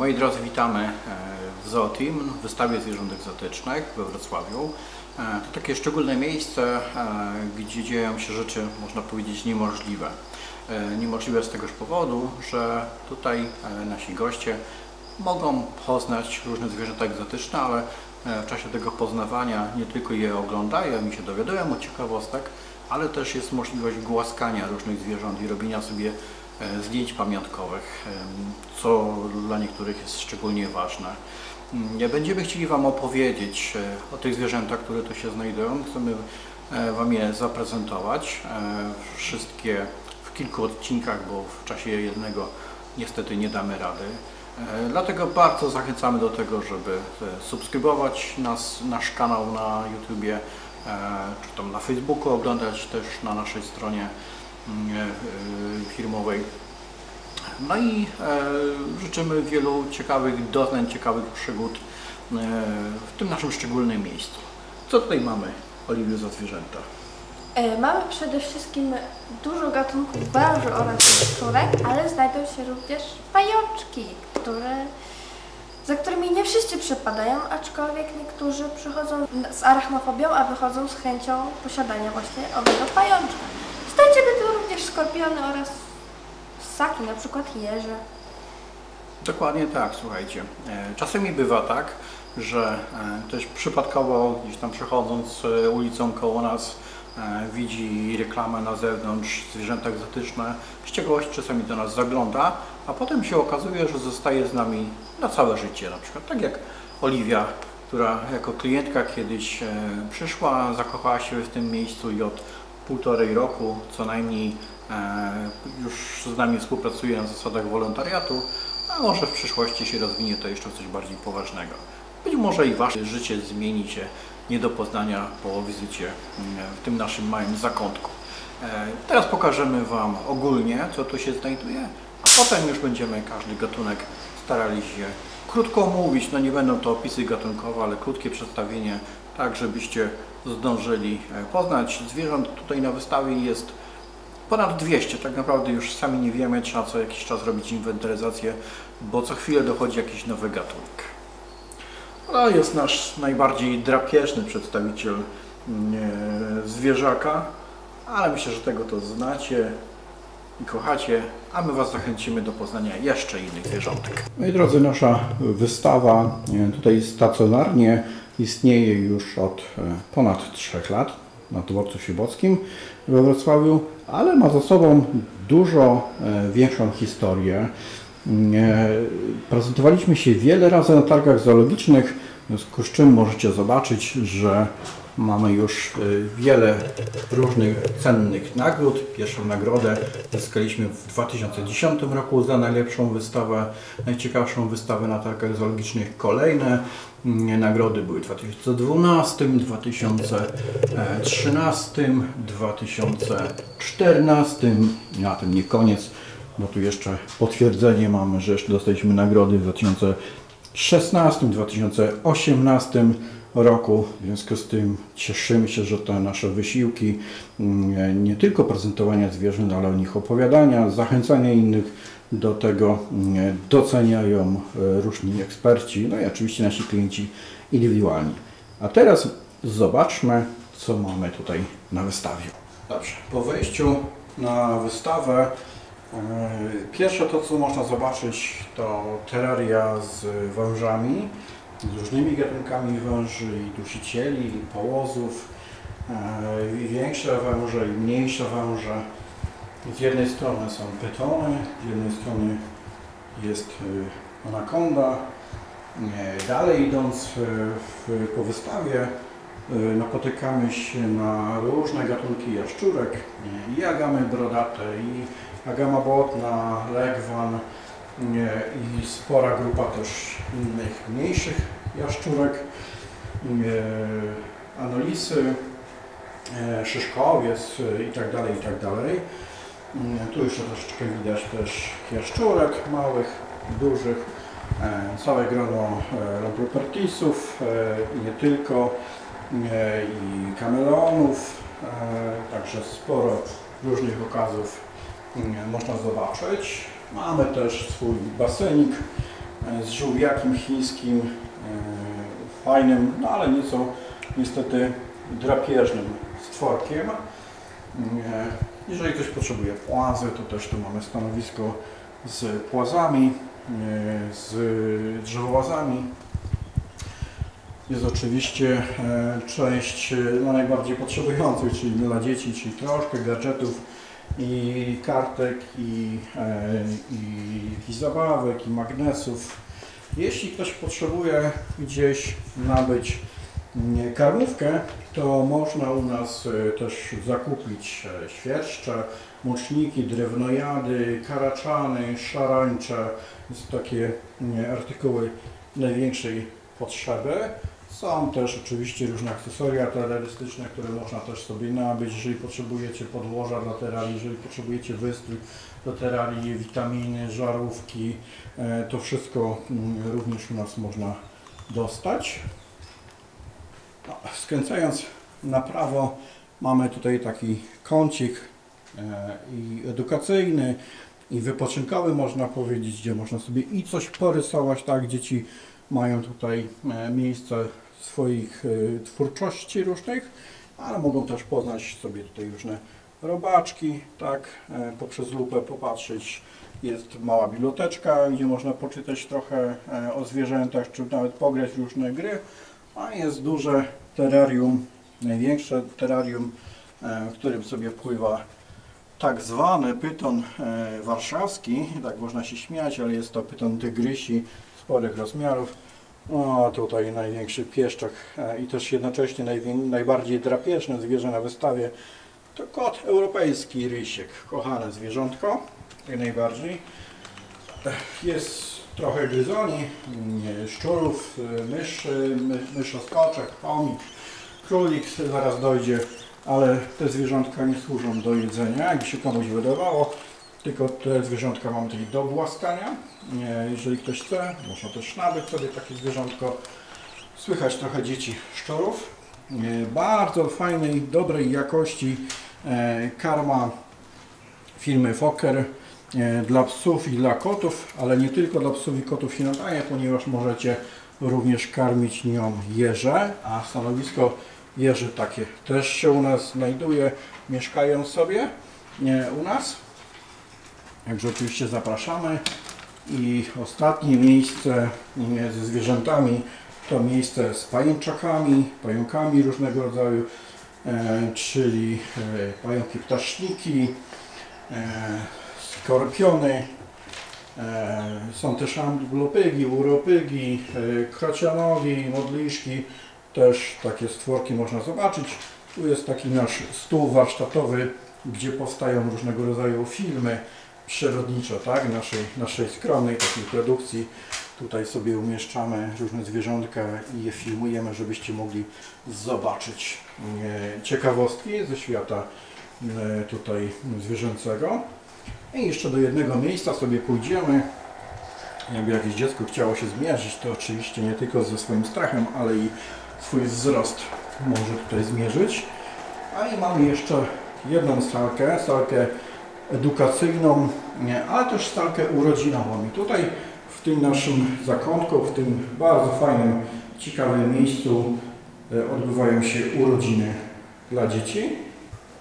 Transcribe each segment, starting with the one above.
Moi drodzy, witamy e, w Zooteam, w wystawie zwierząt egzotycznych we Wrocławiu. E, To takie szczególne miejsce, e, gdzie dzieją się rzeczy, można powiedzieć, niemożliwe. Niemożliwe z tegoż powodu, że tutaj nasi goście mogą poznać różne zwierzęta egzotyczne, ale w czasie tego poznawania nie tylko je oglądają i się dowiadują o ciekawostek, ale też jest możliwość głaskania różnych zwierząt i robienia sobie zdjęć pamiątkowych, em, co dla niektórych jest szczególnie ważne. Mm, będziemy chcieli Wam opowiedzieć e, o tych zwierzętach, które tu się znajdują. Chcemy e, Wam je zaprezentować. e, Wszystkie w kilku odcinkach, bo w czasie jednego niestety nie damy rady. E, Dlatego bardzo zachęcamy do tego, żeby e, subskrybować nas, nasz kanał na YouTubie, e, czy tam na Facebooku, oglądać też na naszej stronie e, e, firmowej. No i e, życzymy wielu ciekawych doznań, ciekawych przygód e, w tym naszym szczególnym miejscu. Co tutaj mamy, Oliwiu, za zwierzęta? E, Mamy przede wszystkim dużo gatunków węży oraz szczurek, ale znajdą się również pajączki, które, za którymi nie wszyscy przepadają, aczkolwiek niektórzy przychodzą z arachnofobią, a wychodzą z chęcią posiadania właśnie owego pajączka. Skorpiony oraz ssaki, na przykład jeże. Dokładnie tak, słuchajcie. E, Czasami bywa tak, że e, ktoś przypadkowo gdzieś tam przechodząc e, ulicą koło nas widzi reklamę na zewnątrz, zwierzęta egzotyczne, z czasami do nas zagląda, a potem się okazuje, że zostaje z nami na całe życie. Na przykład tak jak Oliwia, która jako klientka kiedyś przyszła, zakochała się w tym miejscu i od półtorej roku co najmniej już z nami współpracuje na zasadach wolontariatu, a może w przyszłości się rozwinie to jeszcze w coś bardziej poważnego. Być może i Wasze życie zmieni się nie do poznania po wizycie mm, w tym naszym małym zakątku. E, Teraz pokażemy Wam ogólnie, co tu się znajduje, a potem już będziemy każdy gatunek starali się krótko omówić. No nie będą to opisy gatunkowe, ale krótkie przedstawienie, tak żebyście zdążyli e, poznać. Zwierząt tutaj na wystawie jest Ponad 200, tak naprawdę już sami nie wiemy, trzeba co jakiś czas robić inwentaryzację, bo co chwilę dochodzi jakiś nowy gatunek. No jest nasz najbardziej drapieżny przedstawiciel mm, e, zwierzaka, ale myślę, że tego to znacie i kochacie, a my Was zachęcimy do poznania jeszcze innych zwierzątek. Moi drodzy, nasza wystawa e, tutaj stacjonarnie istnieje już od e, ponad 3 lat na dworcu Siebockim we Wrocławiu, ale ma za sobą dużo e, większą historię. E, Prezentowaliśmy się wiele razy na targach zoologicznych, w związku z czym możecie zobaczyć, że mamy już e, wiele różnych cennych nagród. Pierwszą nagrodę zyskaliśmy w 2010 roku za najlepszą wystawę, najciekawszą wystawę na targach zoologicznych. Kolejne mm, nagrody były w 2012, 2013, 2014. Na tym nie koniec, bo tu jeszcze potwierdzenie mamy, że jeszcze dostaliśmy nagrody w 2016, 2018 roku. W związku z tym cieszymy się, że te nasze wysiłki mm, nie tylko prezentowania zwierząt, ale o nich opowiadania, zachęcania innych do tego mm, doceniają e, różni eksperci, no i oczywiście nasi klienci indywidualni. A teraz zobaczmy, co mamy tutaj na wystawie. Dobrze, po wejściu na wystawę e, pierwsze to, co można zobaczyć, to terraria z wężami, z różnymi gatunkami węży i dusicieli, i połozów, e, i większe węże, i mniejsze węże. Z jednej strony są pytony, z jednej strony jest e, anakonda. E, Dalej idąc po wystawie napotykamy się na różne gatunki jaszczurek, i agamy brodate, i agama błotna, legwan, i spora grupa też innych mniejszych jaszczurek, e, anolisy, e, szyszkowiec e, i tak tak. Mm, Tu jeszcze troszeczkę widać też jaszczurek małych, dużych, e, całe grono e, lampropertisów e, i nie tylko, e, i kameleonów, e, także sporo różnych okazów można zobaczyć. Mamy też swój basenik, e, z żółwiakiem chińskim, e, fajnym, no ale nieco niestety drapieżnym stworkiem. E, Jeżeli ktoś potrzebuje płazy, to też tu mamy stanowisko z płazami, z drzewowazami. Jest oczywiście część dla najbardziej potrzebujących, czyli dla dzieci, czyli troszkę gadżetów i kartek, i, e, i zabawek, i magnesów. Jeśli ktoś potrzebuje gdzieś nabyć mm, karmówkę, to można u nas e, też zakupić e, świerszcze, moczniki, drewnojady, karaczany, szarańcze. Jest takie mm, artykuły największej potrzeby. Są też oczywiście różne akcesoria terrorystyczne, które można też sobie nabyć, jeżeli potrzebujecie podłoża dla terrarii, jeżeli potrzebujecie wystrój do terrarii, witaminy, żarówki, e, to wszystko mm, również u nas można dostać. No, skręcając na prawo mamy tutaj taki kącik e, i edukacyjny i wypoczynkowy można powiedzieć, gdzie można sobie i coś porysować, tak, dzieci mają tutaj e, miejsce swoich e, twórczości różnych, ale mogą też poznać sobie tutaj różne robaczki, tak, e, poprzez lupę popatrzeć. Jest mała biblioteczka, gdzie można poczytać trochę e, o zwierzętach, czy nawet pograć różne gry, a jest duże terrarium, największe terrarium, e, w którym sobie pływa tak zwany pyton warszawski, tak można się śmiać, ale jest to pyton tygrysi sporych rozmiarów. O, tutaj największy pieszczok e, i też jednocześnie najbardziej drapieżne zwierzę na wystawie to kot europejski rysiek, kochane zwierzątko, jak najbardziej. Jest trochę gryzoni, szczurów, y, myszy, my, myszoskoczek, chomik, królik zaraz dojdzie, ale te zwierzątka nie służą do jedzenia, jakby się komuś wydawało, tylko te zwierzątka mam tutaj do głaskania. Jeżeli ktoś chce, można też nabyć sobie takie zwierzątko. Słychać trochę dzieci szczurów. Bardzo fajnej, dobrej jakości e, karma firmy Fokker e, dla psów i dla kotów, ale nie tylko dla psów i kotów się nadaje, ponieważ możecie również karmić nią jeże, a stanowisko jeży takie też się u nas znajduje, mieszkają sobie u nas. Także oczywiście zapraszamy. I ostatnie miejsce ze zwierzętami to miejsce z pajęczakami, pająkami różnego rodzaju, e, czyli e, pająki ptaszniki, e, skorpiony, są też amblopygi, uropygi, krocianogi, modliszki, też takie stworki można zobaczyć. Tu jest taki nasz stół warsztatowy, gdzie powstają różnego rodzaju filmy przyrodnicze, tak, naszej, naszej skromnej takiej produkcji. Tutaj sobie umieszczamy różne zwierzątka i je filmujemy, żebyście mogli zobaczyć e, ciekawostki ze świata e, tutaj zwierzęcego. I jeszcze do jednego miejsca sobie pójdziemy. Jakby jakieś dziecko chciało się zmierzyć, to oczywiście nie tylko ze swoim strachem, ale i swój wzrost może tutaj zmierzyć. A i mamy jeszcze jedną salkę, salkę edukacyjną, ale też salkę urodzinową. I tutaj w tym naszym zakątku, w tym bardzo fajnym, ciekawym miejscu e, odbywają się urodziny dla dzieci.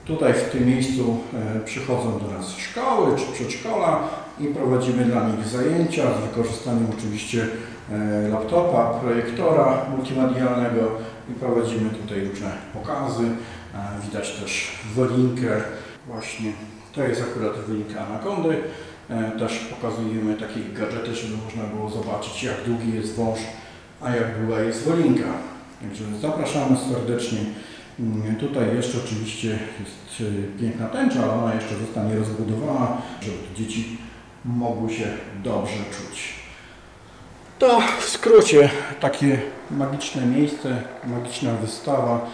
Tutaj w tym miejscu e, przychodzą do nas szkoły czy przedszkola i prowadzimy dla nich zajęcia z wykorzystaniem oczywiście e, laptopa, projektora multimedialnego i prowadzimy tutaj różne pokazy. Widać też wolinkę właśnie. To jest akurat wolinka anakondy. E, Też pokazujemy takie gadżety, żeby można było zobaczyć jak długi jest wąż, a jak długa jest wolinka. Także zapraszamy serdecznie. Mm, Tutaj jeszcze oczywiście jest y, piękna tęcza, ale ona jeszcze zostanie rozbudowana, żeby dzieci mogły się dobrze czuć. To w skrócie takie magiczne miejsce, magiczna wystawa.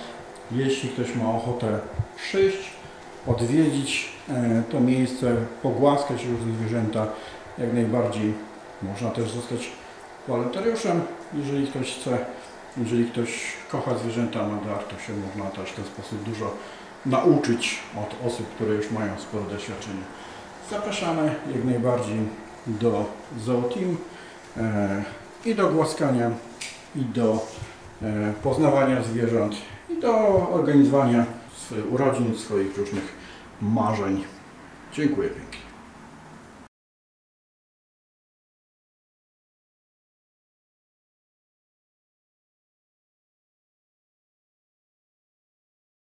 Jeśli ktoś ma ochotę przyjść, odwiedzić e, to miejsce, pogłaskać różne zwierzęta, jak najbardziej można też zostać wolontariuszem, jeżeli ktoś chce. Jeżeli ktoś kocha zwierzęta na dar, to się można też w ten sposób dużo nauczyć od osób, które już mają sporo doświadczenia. Zapraszamy jak najbardziej do Zoo Team e, i do głaskania, i do e, poznawania zwierząt, i do organizowania swoich urodzin, swoich różnych marzeń. Dziękuję pięknie.